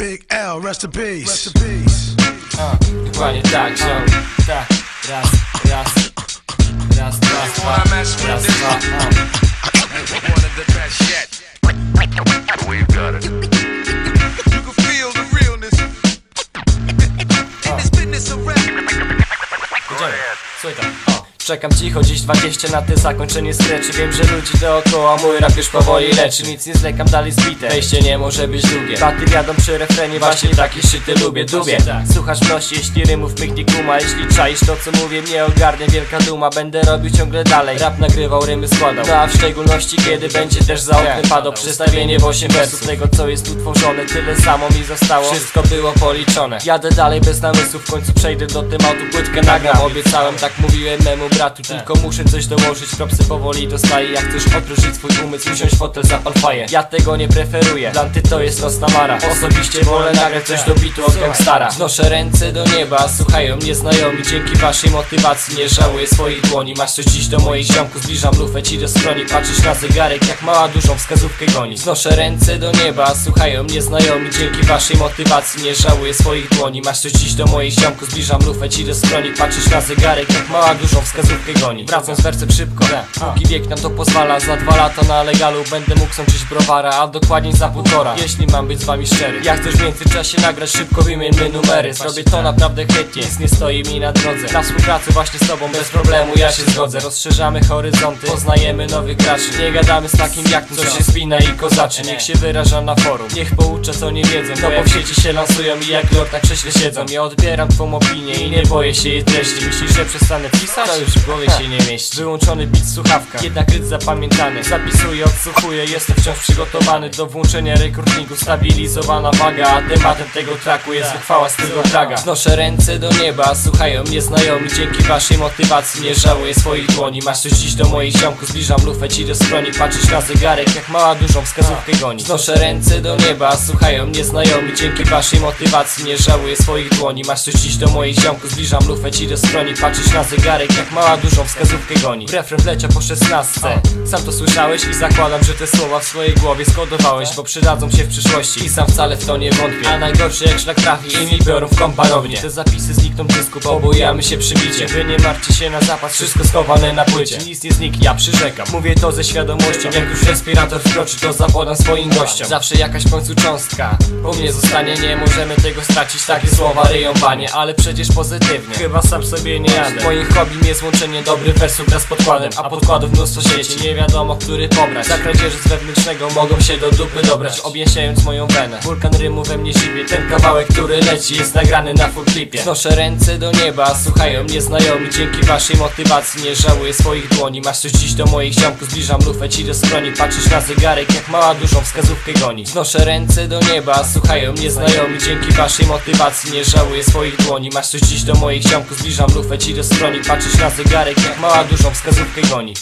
Big L, rest in peace. Rest in peace. A, dokładnie tak, ziom. Tak, raz, raz. Raz, dwa, dwa, raz, dwa. One of the best yet. We've got it. You can feel the realness. In this business of rap. Słuchaj tam. O. Czekam cicho, dziś 20 na te zakończenie streczy. Wiem, że ludzi dookoła mój rap już powoli leczy. Nic nie zlekam, dalej zbite. Wejście nie może być długie Baty wiadą przy refrenie, właśnie takie szyty lubię Dubię, słuchasz wnosi, jeśli rymów mych nie kuma. Jeśli czaisz to co mówię, mnie ogarnie wielka duma. Będę robił ciągle dalej. Rap nagrywał, rymy składał. No a w szczególności kiedy będzie też za oknem padał. Przestawienie w 8 wersów tego co jest utworzone. Tyle samo mi zostało, wszystko było policzone. Jadę dalej bez namysłu, w końcu przejdę do tematu. Płytkę nagram, obiecałem, tak mówiłem memu bratu Tylko muszę coś dołożyć, propsy powoli dostaję Jak chcesz odprężyć swój umysł, usiąść fotel, zapal faję Ja tego nie preferuję, dla ty to jest Rostamara Osobiście wolę nagrać coś do bitu od gangstara. Znoszę ręce do nieba, słuchają mnie znajomi. Dzięki waszej motywacji nie żałuję swoich dłoni. Masz coś dziś do moich ziomków, zbliżam lufę ci do stroni Patrzysz na zegarek, jak mała dużą wskazówkę goni. Znoszę ręce do nieba, słuchają mnie znajomi. Dzięki waszej motywacji nie żałuję swoich dłoni. Masz coś dziś do moich ziomków, zbliżam lufę ci do stroni Patrzysz na zegarek, jak mała dużą wskazówkę goni Wracam z wersem szybko, póki wiek nam to pozwala. Za dwa lata na legalu będę mógł sączyć browara A dokładniej za półtora, jeśli mam być z wami szczery Jak chcesz w międzyczasie nagrać szybko wymieńmy numery. Zrobię to naprawdę chętnie, nic nie stoi mi na drodze. Na współpracę właśnie z tobą bez problemu ja się zgodzę. Rozszerzamy horyzonty, poznajemy nowych graczy. Nie gadamy z takim jak ty, co się spina i kozaczy. Niech się wyraża na forum, niech poucza co nie wiedzą. No bo w sieci się lansują i jak lord na krześle siedzą. Ja odbieram twą opinię i nie boję się jej treści. Myślisz, że przestanę pisać? To już w głowie się nie mieści. Wyłączony bit w słuchawkach, jednak rytm zapamiętany. Zapisuję, odsłuchuję, jestem wciąż przygotowany Do włączenia rekordingu, stabilizowana waga A tematem tego traku jest wychwała z tego traga. Znoszę ręce do nieba, słuchają mnie znajomi. Dzięki waszej motywacji nie żałuję swoich dłoni. Masz coś dziś do moich ziomków, zbliżam lufę ci do stroni Patrzysz na zegarek, jak mała dużą wskazówkę goni. Znoszę ręce do nieba, słuchają mnie znajomi. Dzięki waszej motywacji nie żałuję swoich dłoni. Masz coś dziś do moich ziomków, zbliżam lufę ci do stroni Patrzysz na zegarek, jak mała dużą wskazówkę goni. Refren wlecia po szesnastce. Sam to słyszałeś i zakładam, że te słowa w swojej głowie skodowałeś Bo przydadzą się w przyszłości i sam wcale w to nie wątpię. A najgorsze jak szlak trafi i mi biorą w komparownię Te zapisy znikną z dysku, bo bujamy się przybicie Wy nie martwcie się na zapas, wszystko schowane na płycie. Nic nie zniknie, ja przyrzekam. Mówię to ze świadomością, jak już respirator wkroczy to zapodam swoim gościom. Zawsze jakaś w końcu cząstka. Po mnie zostanie, nie możemy tego stracić. Takie słowa ryją panie, ale przecież pozytywnie. Chyba sam sobie nie jadę. Moim hobby jest łączenie dobrych wersów wraz z podkładem A podkładów mnóstwo sieci, nie wiadomo który pobrać. Za kradzieży z wewnętrznego mogą się do dupy dobrać Objęsiając moją wenę. Wulkan rymu we mnie zimie Ten kawałek, który leci jest nagrany na full clipie Znoszę ręce do nieba, słuchają mnie znajomi. Dzięki waszej motywacji nie żałuję swoich dłoni. Masz coś dziś do moich ziomków, zbliżam lufę ci do stroni Patrzysz na zegarek, jak mała dużą wskazówkę goni. Znoszę ręce do nieba, słuchają mnie znajomi. Dzięki waszej motywacji nie żałuję swoich dłoni. Masz coś dziś do moich ziomków, zbliżam lufę ci do stroni Patrzysz na zegarek, jak mała dużą wskazówkę goni